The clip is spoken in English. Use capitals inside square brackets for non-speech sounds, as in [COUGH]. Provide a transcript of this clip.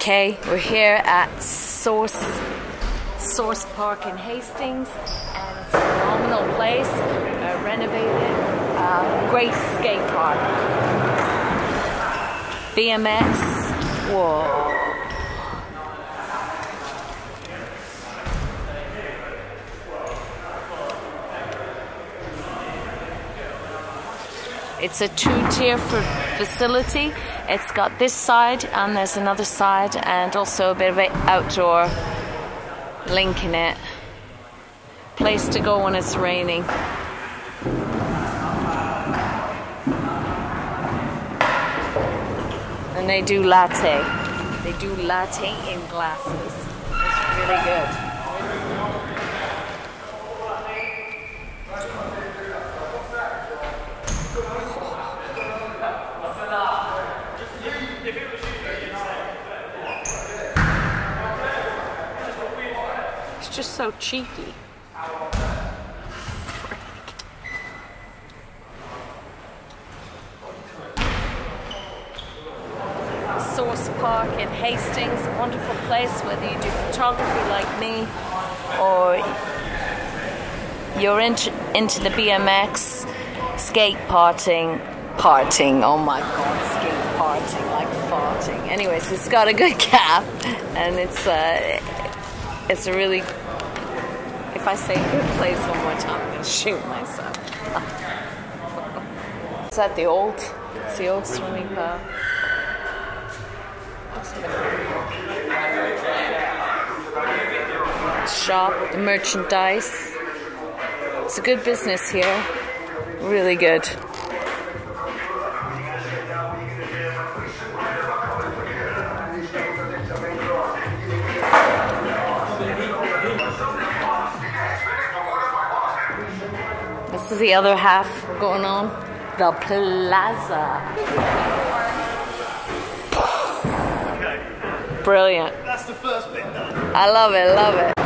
Okay, we're here at Source Source Park in Hastings, and it's a phenomenal place, a renovated, uh, great skate park. BMX, whoa. It's a two-tier facility. It's got this side and there's another side and also a bit of an outdoor link in it. Place to go when it's raining. And they do latte. They do latte in glasses. Just so cheeky. Source Park in Hastings, a wonderful place whether you do photography like me or you're into, into the BMX, skate parting, parting, oh my god, skate parting, like farting. Anyways, it's got a good [LAUGHS] cap and it's uh, it's a really if I say good place one more time I'm gonna shoot myself. [LAUGHS] Is that the old it's the old swimming pool? Shop, the merchandise. It's a good business here. Really good. This is the other half going on. The plaza. Brilliant. That's the first bit done. I love it, love it.